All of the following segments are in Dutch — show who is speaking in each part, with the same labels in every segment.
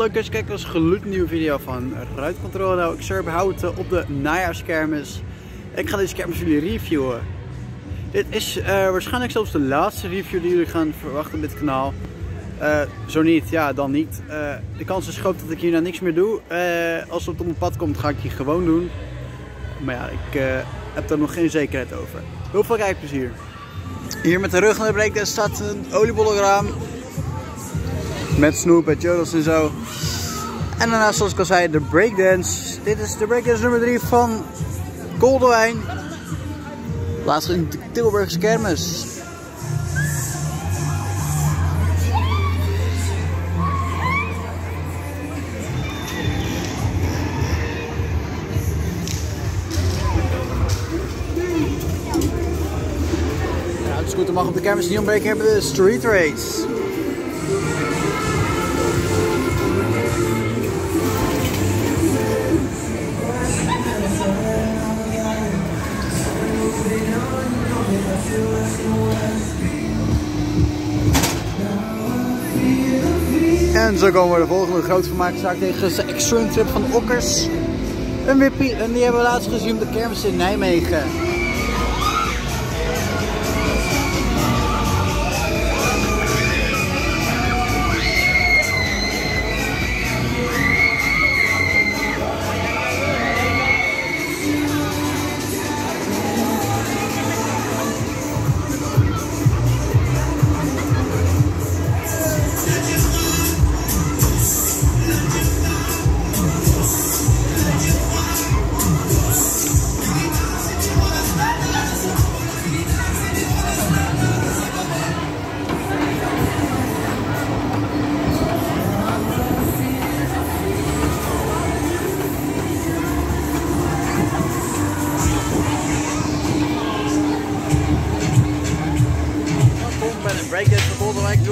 Speaker 1: Leuk dat je kijkt naar video van Ruitcontrole. Nou, ik serve houten op de najaarskermis. Ik ga deze kermis jullie reviewen. Dit is uh, waarschijnlijk zelfs de laatste review die jullie gaan verwachten op dit kanaal. Uh, zo niet, ja dan niet. De kans is groot dat ik hier nou niks meer doe. als het op mijn pad komt ga ik die gewoon doen. Maar ja, ik heb daar nog geen zekerheid over. Heel veel kijkplezier. Hier met de rug naar de breakdance staat een oliebolleraam. Met Snoop en Jodos en zo. En daarnaast, zoals ik al zei, de breakdance. Dit is de breakdance nummer 3 van Goldewijn. Laatst in de Tilburgse kermis. Mag op de kermis niet ontbreken. Hebben de street race. En zo komen we de volgende grote vermaakzaak tegen de Extreme Trip van Okkers. Een wippie, en die hebben we laatst gezien op de kermis in Nijmegen.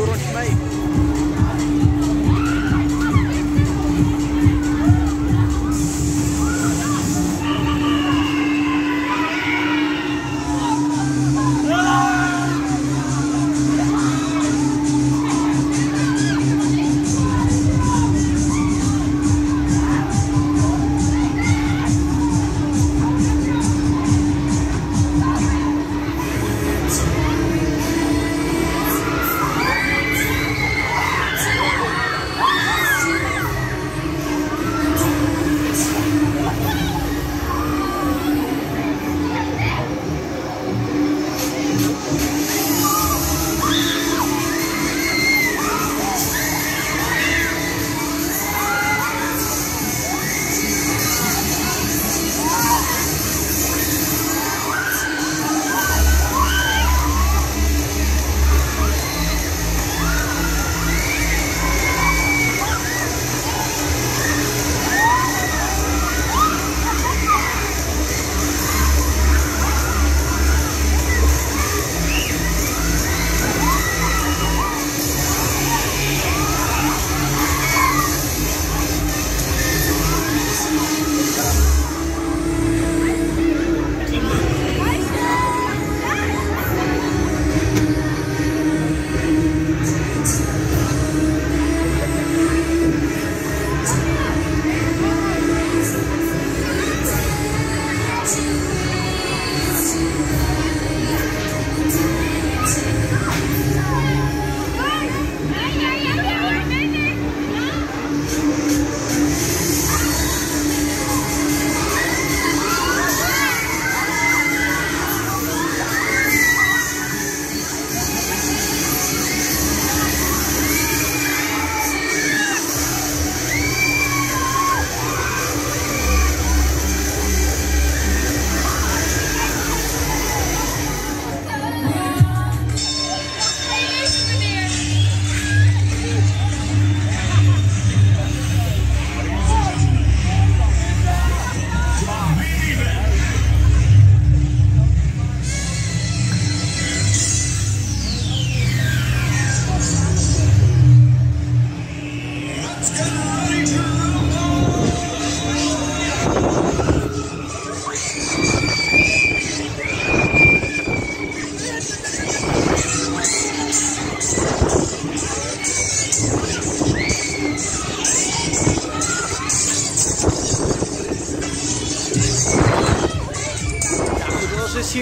Speaker 1: Rush Mate.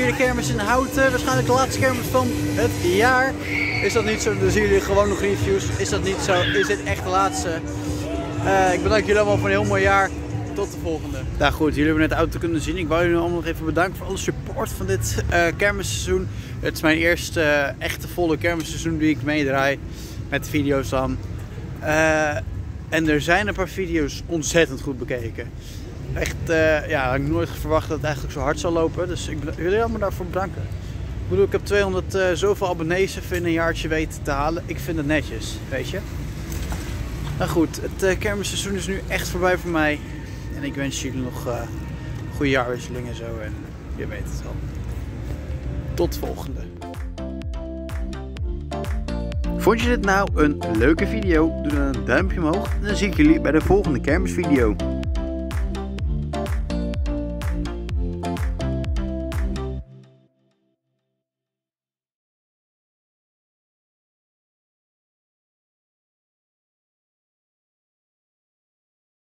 Speaker 1: Vierde kermis in Houten. Waarschijnlijk de laatste kermis van het jaar. Is dat niet zo, dan zien jullie gewoon nog reviews. Is dat niet zo, is dit echt de laatste. Uh, ik bedank jullie allemaal voor een heel mooi jaar. Tot de volgende. Nou goed, jullie hebben net de auto kunnen zien. Ik wou jullie allemaal nog even bedanken voor alle support van dit uh, kermisseizoen. Het is mijn eerste uh, echte volle kermisseizoen die ik meedraai. Met de video's dan. en er zijn een paar video's ontzettend goed bekeken. Echt, ja, ik had nooit verwacht dat het eigenlijk zo hard zou lopen. Dus ik wil jullie allemaal daarvoor bedanken. Ik bedoel, ik heb 200 uh, zoveel abonnees even in een jaartje weten te halen. Ik vind het netjes, weet je. Nou goed, het uh, kermisseizoen is nu echt voorbij voor mij. En ik wens jullie nog uh, goede jaarwisseling en zo. En je weet het wel. Tot de volgende. Vond je dit nou een leuke video? Doe dan een duimpje omhoog. En dan zie ik jullie bij de volgende kermisvideo.